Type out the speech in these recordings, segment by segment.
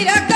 Mira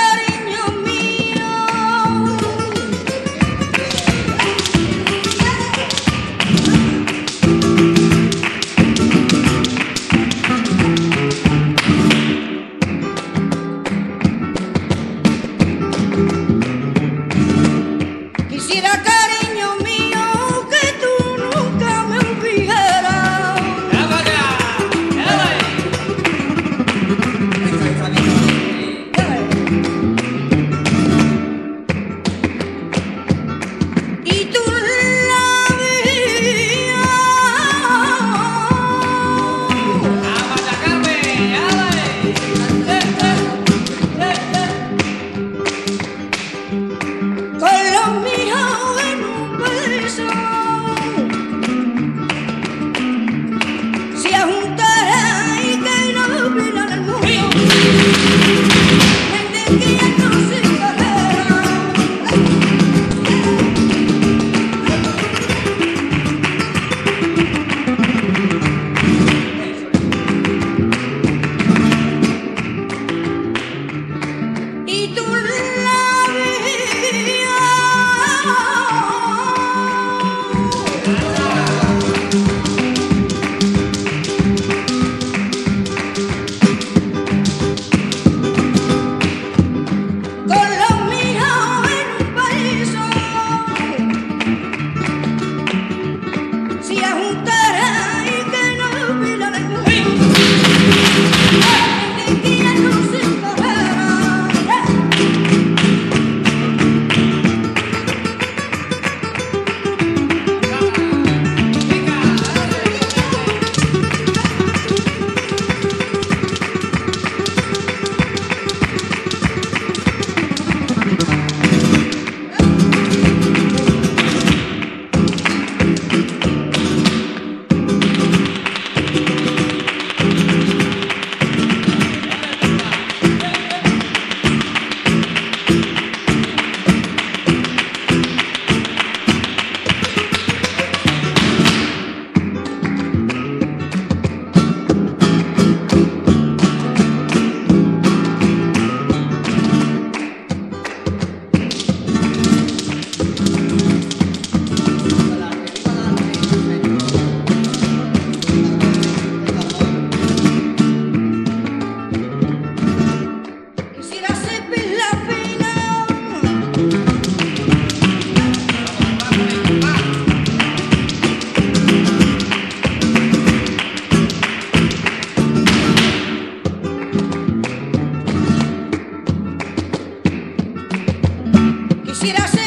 She doesn't.